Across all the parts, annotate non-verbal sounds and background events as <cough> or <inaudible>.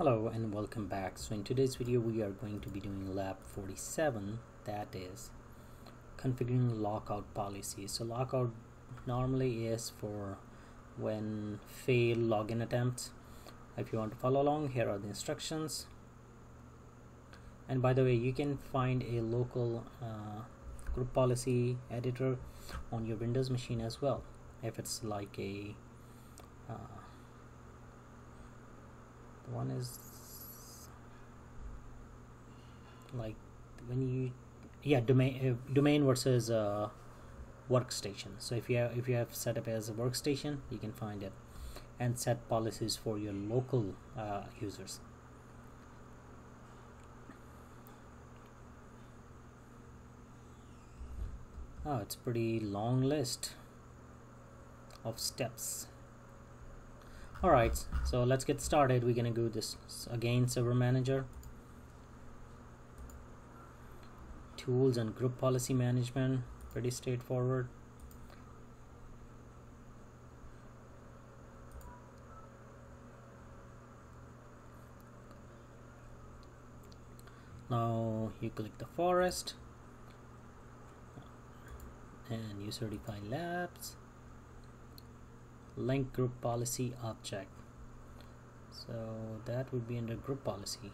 Hello and welcome back. So in today's video we are going to be doing lab 47 that is configuring lockout policy. So lockout normally is for when fail login attempts. If you want to follow along here are the instructions and by the way you can find a local uh, group policy editor on your Windows machine as well if it's like a uh, one is like when you yeah domain uh, domain versus uh, workstation. So if you have if you have set up as a workstation you can find it and set policies for your local uh, users. Oh it's pretty long list of steps all right so let's get started. We're gonna do this again server manager. Tools and group policy management pretty straightforward. Now you click the forest. And you certify labs link group policy object. So that would be under group policy.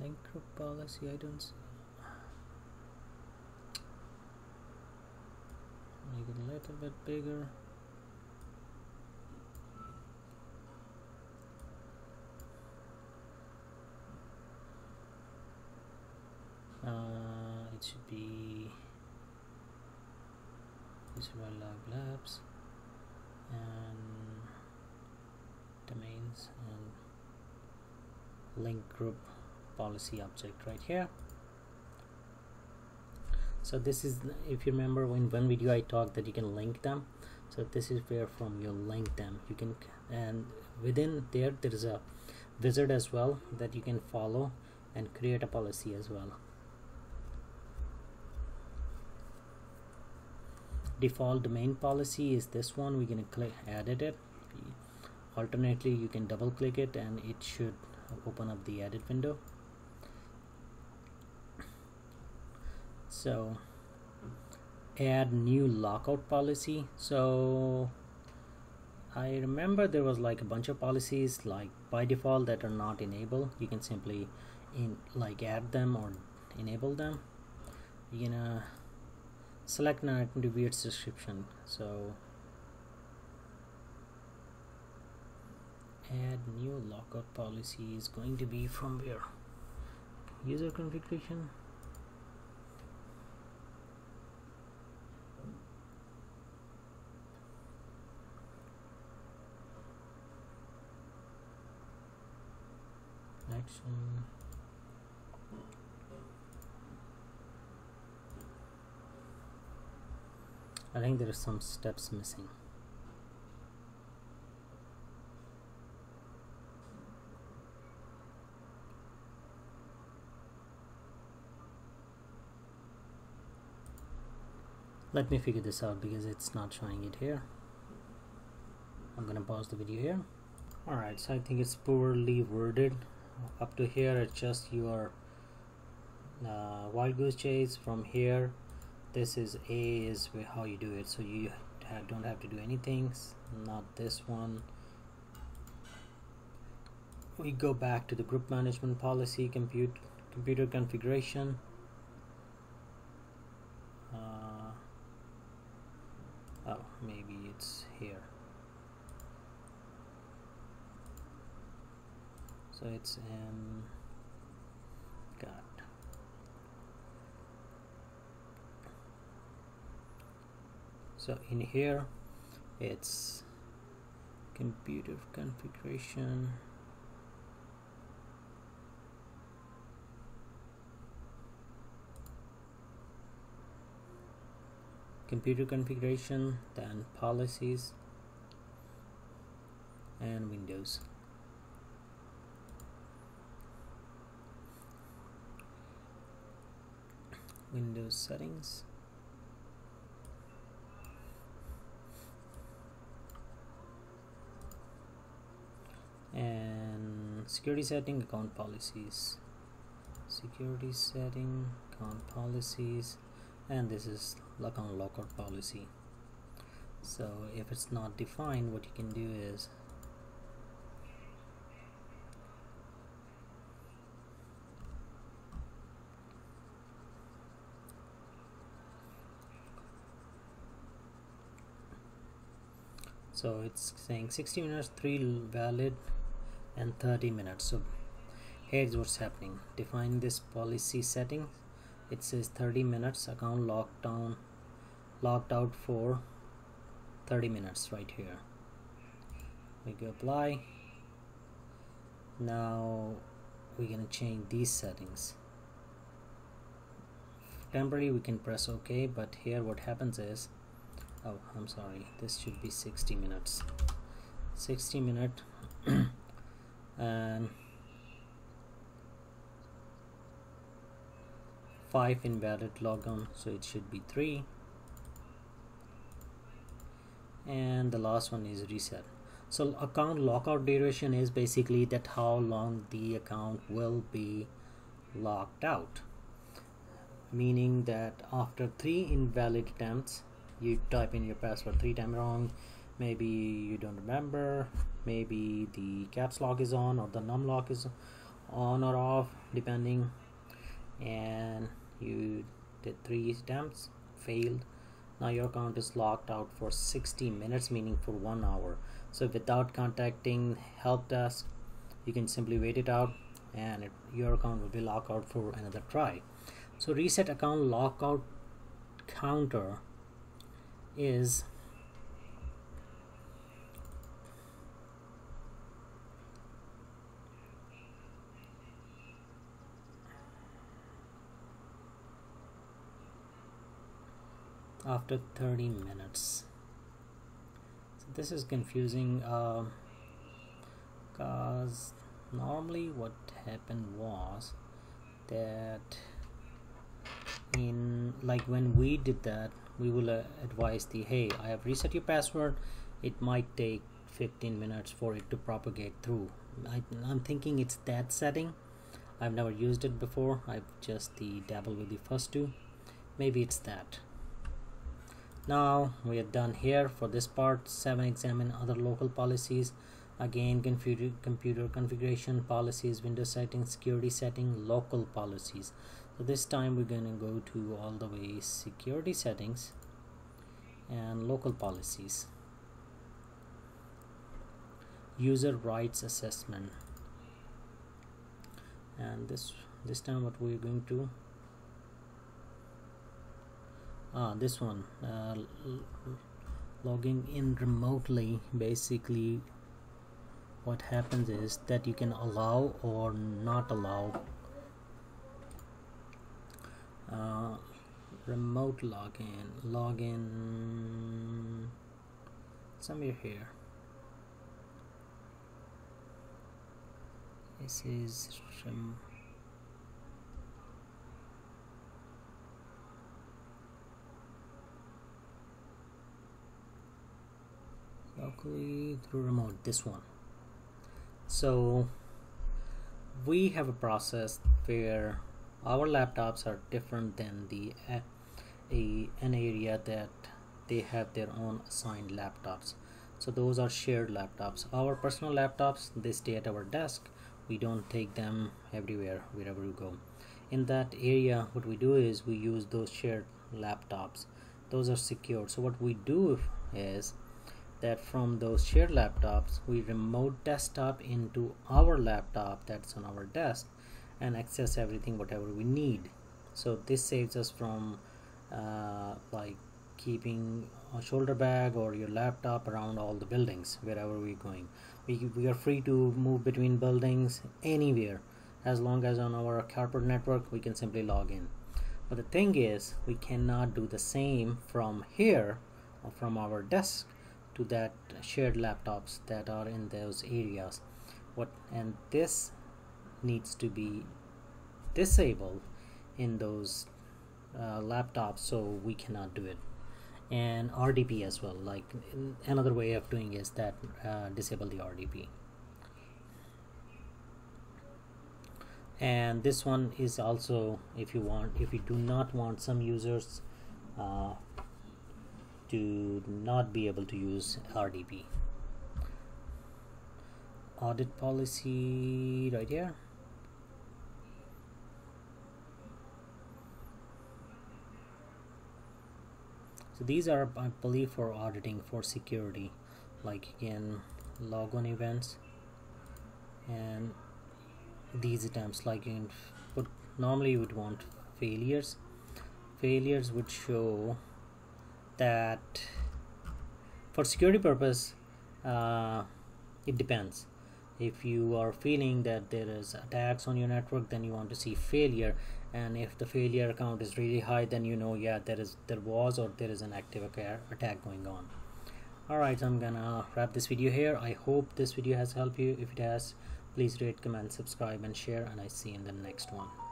Link group policy I don't see. Make it a little bit bigger uh, it should be Israel Lab Labs and domains and link group policy object right here. So this is if you remember in one video I talked that you can link them. So this is where from you link them. You can and within there there is a wizard as well that you can follow and create a policy as well default domain policy is this one. We're going to click edit it. Alternately you can double click it and it should open up the edit window. So add new lockout policy. So I remember there was like a bunch of policies like by default that are not enabled. You can simply in like add them or enable them. You're gonna select an item to view its description. So add new lockout policy is going to be from where? User configuration. Action I think there are some steps missing. Let me figure this out because it's not showing it here. I'm gonna pause the video here. Alright, so I think it's poorly worded. Up to here, it's just your uh, wild goose chase from here this is a is how you do it. So you have, don't have to do anything not this one. We go back to the group management policy compute computer configuration. Uh, oh maybe it's here. So it's in so in here it's computer configuration. Computer configuration then policies and Windows. Windows settings security setting account policies. Security setting account policies and this is account lockout policy. So if it's not defined what you can do is so it's saying 60 minutes 3 valid and 30 minutes. So here's what's happening. Define this policy setting. It says 30 minutes account locked down locked out for 30 minutes right here. We go apply. Now we're gonna change these settings. Temporary we can press ok but here what happens is oh I'm sorry. This should be 60 minutes. 60 minute <clears throat> and 5 invalid logon so it should be 3 and the last one is reset. So account lockout duration is basically that how long the account will be locked out. Meaning that after three invalid attempts you type in your password three times wrong maybe you don't remember. Maybe the caps lock is on or the num lock is on or off depending. And you did three attempts failed. Now your account is locked out for 60 minutes meaning for one hour. So without contacting help desk you can simply wait it out and it, your account will be locked out for another try. So reset account lockout counter is after 30 minutes. So this is confusing because uh, normally what happened was that in like when we did that we will uh, advise the hey I have reset your password. It might take 15 minutes for it to propagate through. I, am thinking it's that setting. I've never used it before. I've just the dabble with the first two. Maybe it's that now we are done here for this part. 7 examine other local policies. Again computer computer configuration policies windows settings security setting local policies. So this time we're going to go to all the way security settings and local policies. User rights assignment. And this this time what we're going to ah this one. Uh, logging in remotely basically what happens is that you can allow or not allow uh, remote login login somewhere here. This is rem locally through remote this one. So we have a process where our laptops are different than the a, a an area that they have their own assigned laptops. So those are shared laptops. Our personal laptops they stay at our desk. We don't take them everywhere wherever we go. In that area what we do is we use those shared laptops. Those are secured. So what we do is that from those shared laptops we remote desktop into our laptop that's on our desk and access everything whatever we need. So this saves us from uh, like keeping a shoulder bag or your laptop around all the buildings wherever we're going. We, we are free to move between buildings anywhere. As long as on our corporate network we can simply log in. But the thing is we cannot do the same from here or from our desk to that shared laptops that are in those areas. What and this needs to be disabled in those uh, laptops so we cannot do it. And RDP as well like another way of doing is that uh, disable the RDP and this one is also if you want if you do not want some users uh, to not be able to use RDP audit policy right here. So these are I believe for auditing for security. Like again log on events. And these attempts like in but normally you would want failures. Failures would show that for security purpose uh, it depends. If you are feeling that there is attacks on your network then you want to see failure. And if the failure count is really high then you know yeah there is there was or there is an active attack going on. Alright so I'm gonna wrap this video here. I hope this video has helped you. If it has please rate comment subscribe and share and I see you in the next one